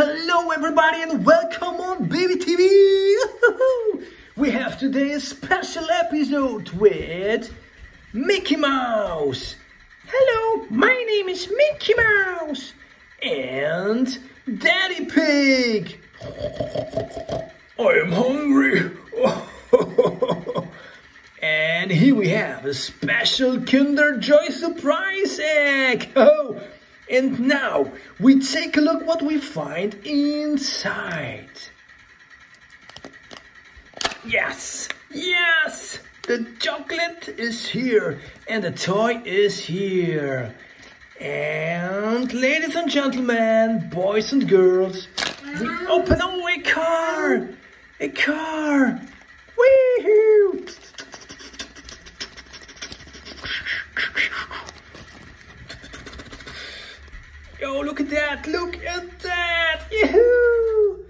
Hello everybody and welcome on Bi Bi TV! we have today a special episode with Mickey Mouse. Hello, my name is Mickey Mouse and Daddy Pig. I am hungry. and here we have a special Kinder Joy surprise egg. Oh, and now we take a look what we find inside. Yes, yes, the chocolate is here and the toy is here. And ladies and gentlemen, boys and girls, we open a car, a car. Woohoo! Yo, look at that! Look at that! Yahoo!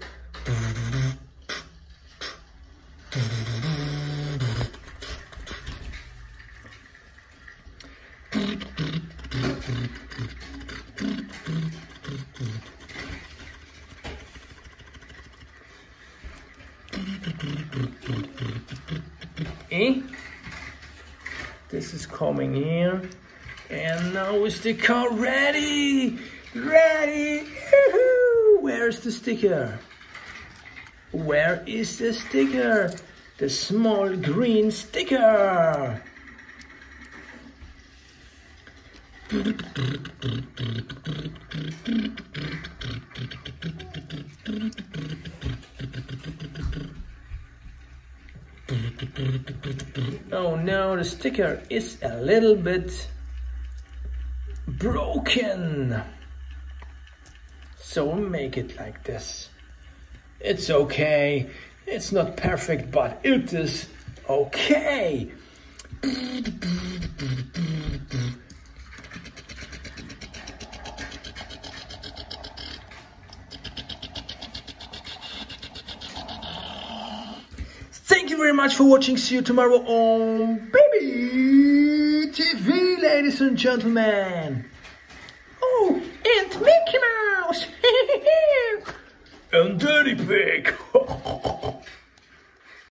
Eh? This is coming here. And now is the car ready? Ready! Where's the sticker? Where is the sticker? The small green sticker! Oh no, the sticker is a little bit broken. So make it like this. It's okay. It's not perfect, but it is okay. Thank you very much for watching. See you tomorrow on Bi Bi TV, ladies and gentlemen. And Mickey Mouse. and Daddy Pig.